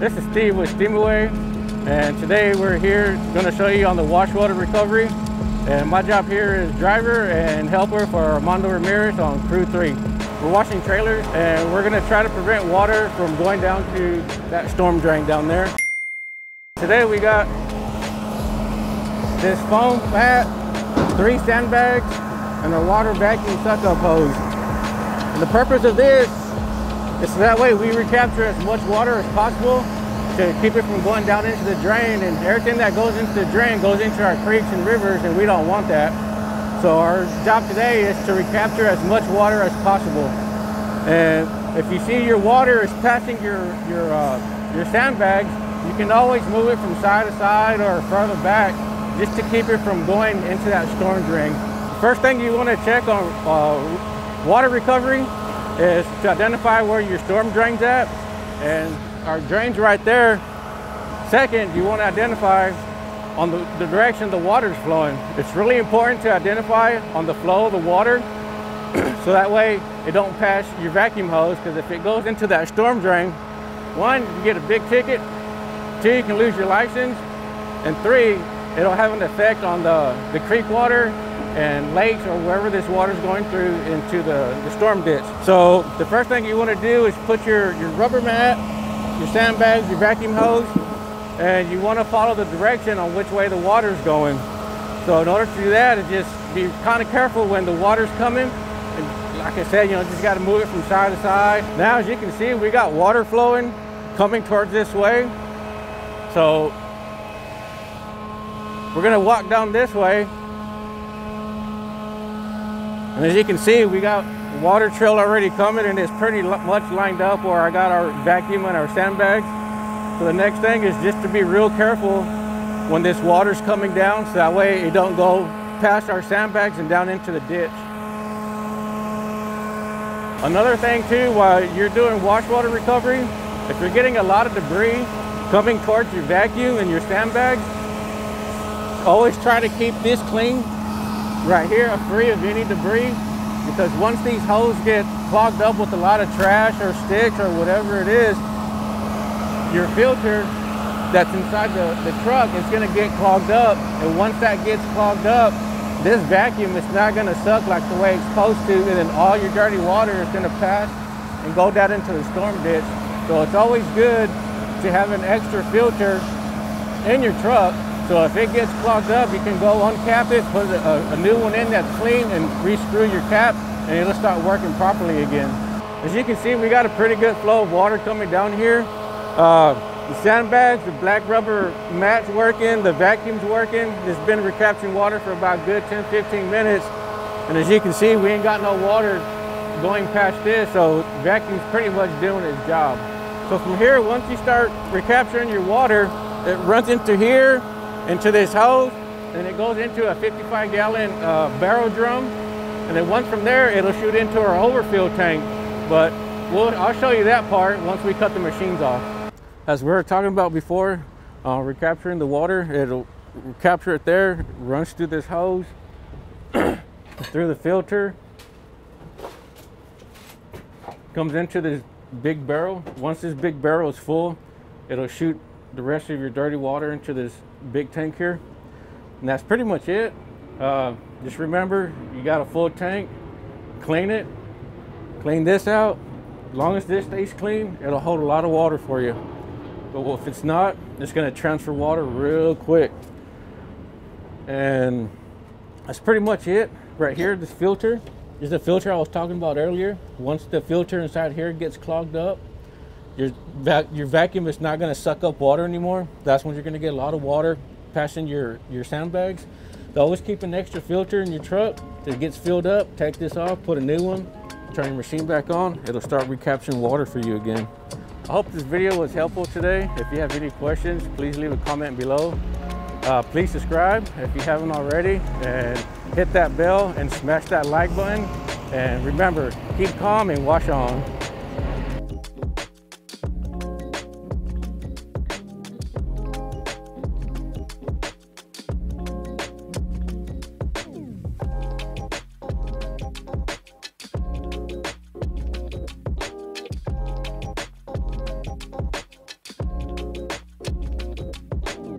This is Steve with Steamaway, and today we're here going to show you on the wash water recovery. And my job here is driver and helper for Armando Ramirez on Crew 3. We're washing trailers, and we're going to try to prevent water from going down to that storm drain down there. Today we got this foam mat, three sandbags, and a water vacuum suck-up hose. And the purpose of this so that way we recapture as much water as possible to keep it from going down into the drain and everything that goes into the drain goes into our creeks and rivers and we don't want that. So our job today is to recapture as much water as possible. And if you see your water is passing your, your, uh, your sandbags, you can always move it from side to side or further back just to keep it from going into that storm drain. First thing you want to check on uh, water recovery is to identify where your storm drain's at and our drain's right there. Second, you want to identify on the, the direction the water's flowing. It's really important to identify on the flow of the water so that way it don't pass your vacuum hose because if it goes into that storm drain, one, you get a big ticket, two, you can lose your license, and three, it'll have an effect on the, the creek water and lakes or wherever this water is going through into the, the storm ditch. So the first thing you want to do is put your, your rubber mat, your sandbags, your vacuum hose, and you want to follow the direction on which way the water is going. So in order to do that, just be kind of careful when the water's coming. And like I said, you know, just got to move it from side to side. Now, as you can see, we got water flowing coming towards this way. So we're gonna walk down this way. And as you can see, we got water trail already coming and it's pretty much lined up where I got our vacuum and our sandbags. So the next thing is just to be real careful when this water's coming down so that way it don't go past our sandbags and down into the ditch. Another thing too, while you're doing wash water recovery, if you're getting a lot of debris coming towards your vacuum and your sandbags, always try to keep this clean right here free of any debris because once these holes get clogged up with a lot of trash or sticks or whatever it is, your filter that's inside the, the truck is going to get clogged up. And once that gets clogged up, this vacuum is not going to suck like the way it's supposed to. And then all your dirty water is going to pass and go down into the storm ditch. So it's always good to have an extra filter in your truck. So if it gets clogged up, you can go uncap it, put a, a new one in that's clean and re-screw your cap and it'll start working properly again. As you can see, we got a pretty good flow of water coming down here. Uh, the sandbags, the black rubber mat's working, the vacuum's working. It's been recapturing water for about good 10, 15 minutes. And as you can see, we ain't got no water going past this, so vacuum's pretty much doing its job. So from here, once you start recapturing your water, it runs into here, into this hose, and it goes into a 55 gallon uh, barrel drum. And then once from there, it'll shoot into our overfill tank. But we'll, I'll show you that part once we cut the machines off. As we were talking about before, uh, recapturing the water, it'll capture it there, runs through this hose, through the filter, comes into this big barrel. Once this big barrel is full, it'll shoot the rest of your dirty water into this big tank here. And that's pretty much it. Uh, just remember, you got a full tank, clean it, clean this out. As long as this stays clean, it'll hold a lot of water for you. But if it's not, it's gonna transfer water real quick. And that's pretty much it right here, this filter. Is the filter I was talking about earlier. Once the filter inside here gets clogged up, your, your vacuum is not going to suck up water anymore. That's when you're going to get a lot of water passing your, your sandbags. So always keep an extra filter in your truck. It gets filled up, take this off, put a new one, turn your machine back on. It'll start recapturing water for you again. I hope this video was helpful today. If you have any questions, please leave a comment below. Uh, please subscribe if you haven't already and hit that bell and smash that like button. And remember, keep calm and wash on.